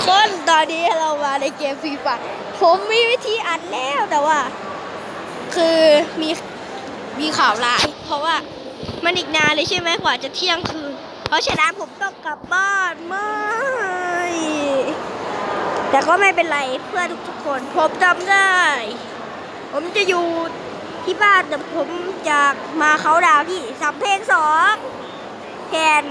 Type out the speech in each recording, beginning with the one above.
กคนตอนนี้เรามาในเกมฟรีไฟผมมีวิธีอัดแล้วแต่ว่า คือมีมีข่าวร้ายเพราะว่ามันอีกนานเลยใช่ไหมกว่าจะเที่ยงคืน เพราะฉะนั้นผมต้องกลับบ้านไม่แต่ก็ไม่เป็นไรเพื่อทุกๆคนผมจำได้ ผมจะอยู่ที่บ้านแต่ผมจะมาเขาดาวที่สำเพลงสองแทน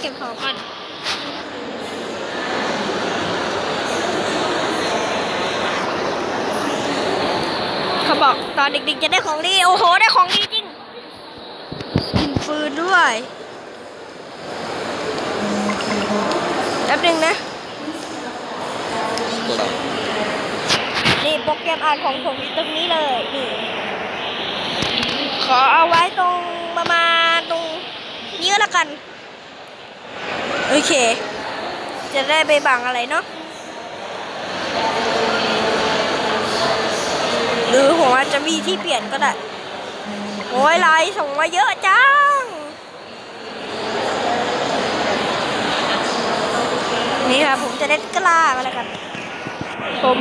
เดี๋ยวเก็บของก่อนเขาบอกตอนเด็กๆจะได้ของดีโอ้โห ได้ของดีจริงกินฟืนด้วยแป๊บหนึงนะนี่โปรแกรมอ่านของผมอยู่ตรงนี้เลยนี่ขอเอาไว้ตรงประมาณตรงนี้ก็แล้วกัน โอเค จะได้ไปบังอะไรเนาะหรือผมอาจจะมีที่เปลี่ยนก็ได้ โอ้ยไลน์ส่งมาเยอะจัง นี่ครับผมจะได้กล้ากันแล้วกันผม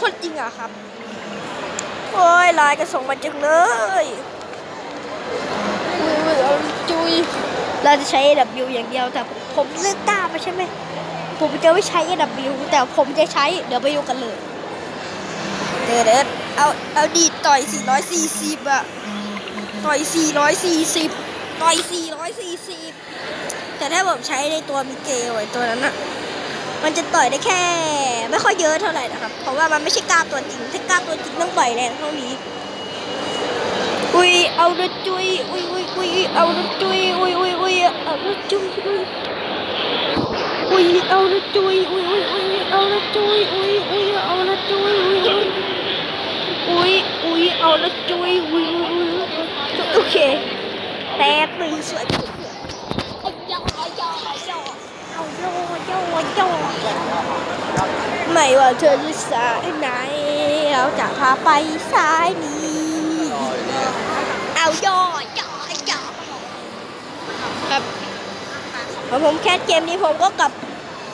คนจริงเหรอะครับ โอ้ยไลน์ก็ส่งมาจังเลยอุ้ยเอาจุยเราจะใช้ AW อย่างเดียวแต่ผม เลือกกล้าไปใช่ไหม ผมจะไม่ใช้ AW แต่ผมจะใช้ เดี๋ยวไปดูกันเลยเดี๋ยวเดี๋ยวเอาเอาดีดต่อย 440อะต่อย 440 ต่อย 440 แต่ถ้าผมใช้ในตัวมิเกลไอ้ตัวนั้นอะมันจะต่อยได้แค่ ไม่ค่อยเยอะเท่าไหร่นะครับ เพราะว่ามันไม่ใช่กล้าตัวจริง ถ้ากล้าตัวจริงต้องต่อยแรงเท่านี้ อุ้ยเอาละจุยอุ้ยอุ้ยอุ้ยเอาละจุยอุ้ยอุ้ยอุ้ยเอาละจุย อุ้ย อุ้ย เอาละจุยอุ้ยอุ้ยอุ้ยเอาละจุยอุ้ยอุ้ยเอาละจุยอุ้ยอุ้ยอุ้ยเอาละจุยอุ้ยอุ้ยอุ้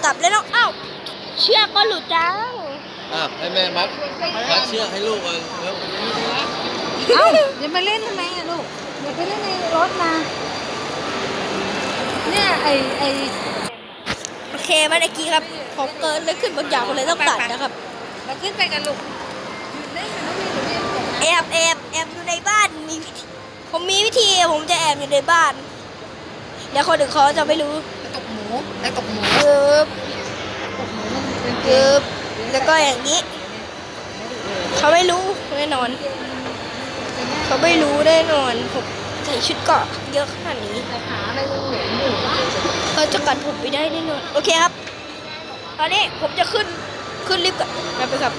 กมนี้ผมก็กลับกลับแล้วเนาะอ้าวเชือกก็หลุดจังอะให้แม่มัดมัดเชือกให้ลูกก่อนแล้วเอ้าอย่าไปเล่นทำไมอะลูกอย่าไปเล่นในรถนะเนี่ยไอไอโอเคเมื่อกี้ครับผมเกินเลยขึ้นบางอย่างผมเลยต้องตัดนะครับเราขึ้นไปกันลูกอยู่ได้ค่ะนักเรียนหนูเรียนจบนะแอบแอบแอบอยู่ในบ้านมีวิธีผมมีวิธีผมจะแอบอยู่ในบ้านเดี๋ยวคนอื่นเขาจะไม่รู้ตก หมูไอตกหมูเกิบตกหมูมันเป็นเกเกิมบแล้วก็อย่างนี้ เขาไม่รู้แน่นอน เขาไม่รู้แน่นอนผมใส่ชุดเกราะเยอะขนาดนี้แต่ขาอะไรยังเหลืออยู่วะเขาจะกัดผมไปได้แน่นอนโอเคครับ ตอนนี้ผมจะขึ้นขึ้นลิฟต์ก่อนนะไปครับ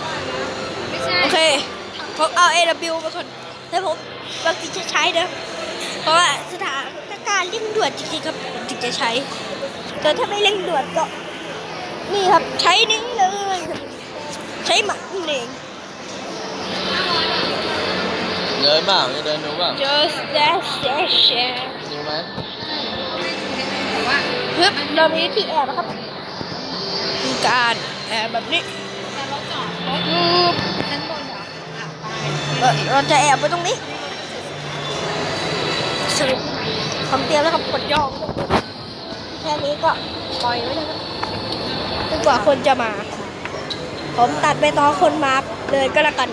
ไม่ใช่โอเคผมเอา AW ไปก่อนแล้วผมบางทีจะใช้นะเพราะว่าสถานการณ์เร่งด่วนจริงๆครับผมถึงจะใช้ แต่ถ้าไม่เร่งด่วนก็ นี่ครับใช้นิ้งเลย ใช้หมัดนั่นเอง เดินบ้างจะเดินดูบ้าง just that session ดูไหมแต่ว่าฮึบเรามีที่แอบนะครับมีการแอบแบบนี้แต่เราจอดรถฮึบชั้นบนเหรออะไปเอ่อเราจะแอบไว้ตรงนี้สรุปผมเตรียมแล้วครับกดย่อ แค่นี้ก็ปล่อยไว้นะครับจนกว่าคนจะมา ผมตัดไปตอนคนมาเลยก็แล้วกัน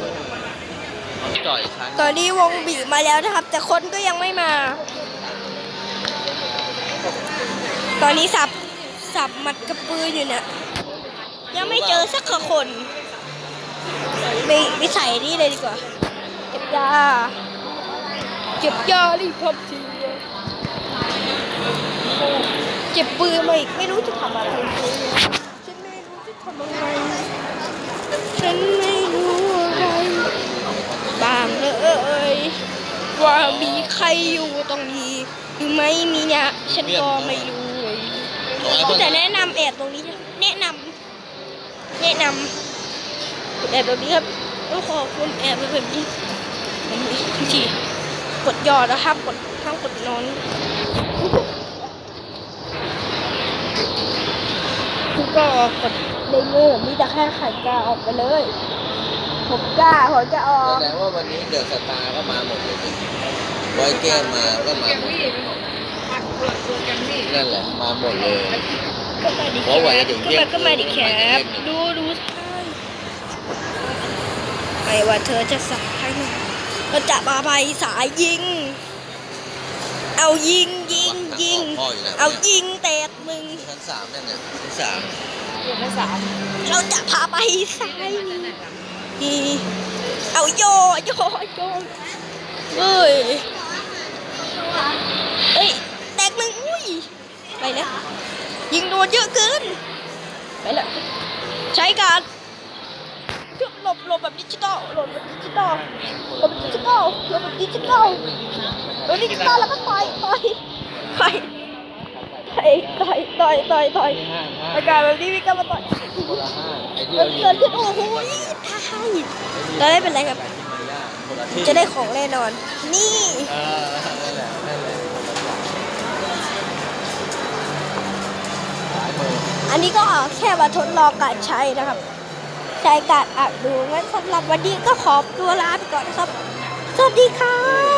จ่อยครั้งตอนนี้วงบีบมาแล้วนะครับ แต่คนก็ยังไม่มา ตอนนี้สับสับหมัดกระปืออยู่เนี่ยยังไม่เจอสักคนไปไปใส่นี่เลยดีกว่า เก็บยา เก็บยารีบทำที ก็บปืนมาอีกไม่รู้จะทำอะไร ฉันไม่รู้จะทำอะไร ฉันไม่รู้อะไรบางเอ้ยว่ามีใครอยู่ตรงนี้หรือไม่มีเนี่ย ฉันก็ไม่รู้เลยแต่แนะนำแอบตรงนี้นะแนะนำแนะนำแอบแบบนี้ครับต้องขอบคุณแอบแบบนี้ผมมีวิธีกดยอดนะครับ กดห้ามกดนอนคุณ ก็กดเล่นเลยแบบนี้จะแค่ไข่กล้าออกไปเลย ผมกล้าผมจะออแสกดงว่าวันนี้เดอะสตาร์ก็มาหมดเลยสิบอยเกมมาก็มาแกมหมดมี่ปัดเปิดตัวแกมมี่นั่นแหละมาหมดเลยก็มาดิเพราะแคว่าจะปถึงก็เที่ยมางก็มาดิแคคืนปดูดูท่านไม่ว่าเธอจะสายก็จะมาไปสายยิง เอายิงยิงยิงพ่ออยู่ไหนเอายิงแตกมึงชั้ นสามเนี่ยเนี่ยชั้นสามเดือนละสามเราจะพาไปสายอีเอาโยโยโยเอ้ยเอ้ยแตกหนึ่งอุ้ยไปแล้วยิงโดนเยอะเกินไปแล้วใช้การหลบหลบแบบดิจิตอลหลบแบบดิจิตอลหลบแบบดิจิตอลหลบแบบดิจิตอลหลบดิจิตอลแล้วก็ต่อยต่อยต่อย ต่อยต่อยต่อยต่อยต่อยห้าห้าอาการแบบนี้วิ่งเข้ามาต่อยคนละห้าไอ้ที่มัเรานยิเกิงดขึ้นโอ้โหตายแต่ไม่เป็นไรครับ คนละที่จะได้ของแน่นอน นี่ เออนั่นแหละนั่นแหละสายมืออันนี้ก็แค่มาทดลองการใช้นะครับ ใช้การอ่านดูงั้นสำหรับวันนี้ก็ขอตัวลาไปก่อนนะครับ สวัสดีครับ